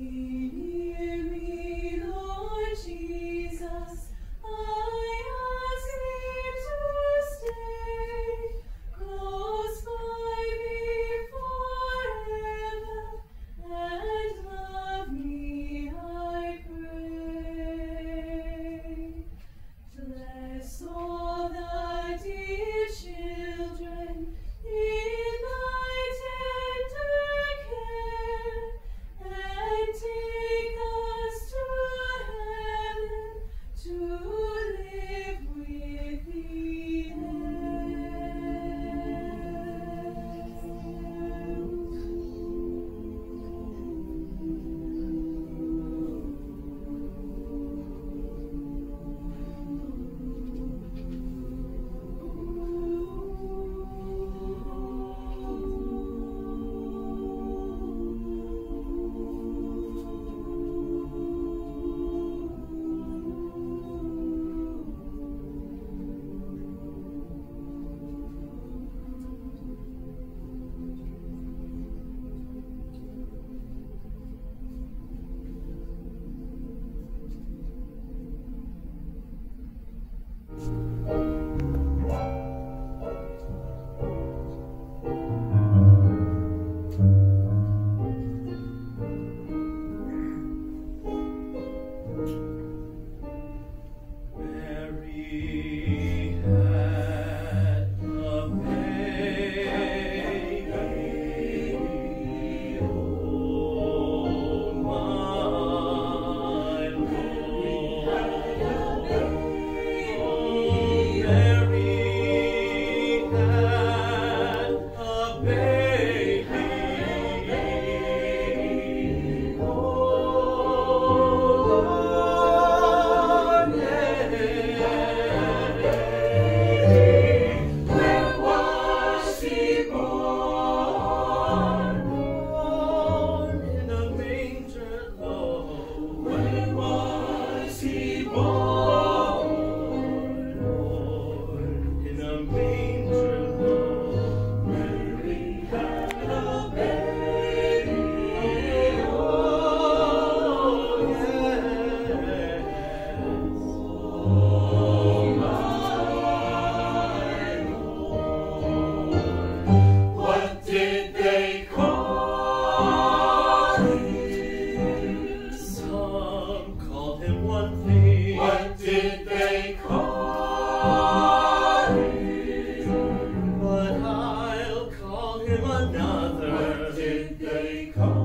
You. What did they call